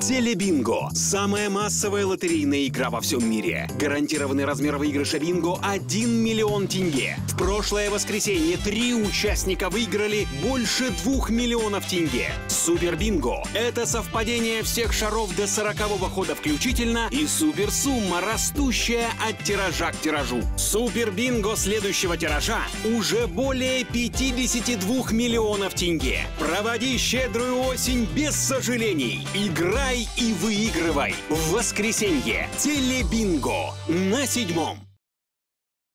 Телебинго – самая массовая лотерейная игра во всем мире. Гарантированный размер выигрыша бинго – 1 миллион тенге. В прошлое воскресенье три участника выиграли больше 2 миллионов тенге. Супер бинго – это совпадение всех шаров до 40 хода включительно и суперсумма, растущая от тиража к тиражу. Супер бинго следующего тиража уже более 52 миллионов тенге. Проводи щедрую осень без сожалений. Играй и выигрывай. В воскресенье. Телебинго на седьмом.